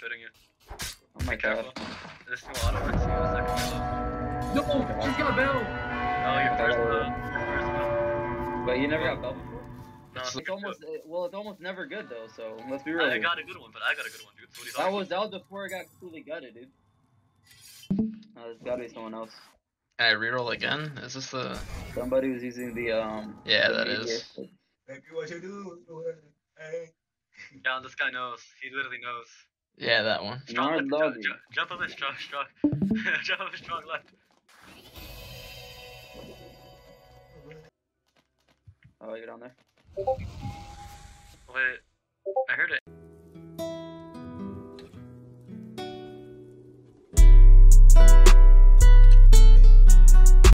fitting you. Oh my Be careful. god. This new auto works you a second yellow. No, she's got Bell. No, you're first uh, first uh, But you never got Bell before? No, It's you're almost good. well, it's almost never good though. So let's be real. I here. got a good one, but I got a good one, dude. So what are you That talking was that was before it got completely gutted, dude. Uh, there's gotta be someone else. Can I reroll again? Is this the? Somebody was using the um. Yeah, the that meteor. is. Baby, what you do? Hey. Yeah, this guy knows. He literally knows. Yeah, that one. Strong Not left, doggy. jump, jump, jump up and strong, strong. jump up and strong left. Oh, you're down there. Wait,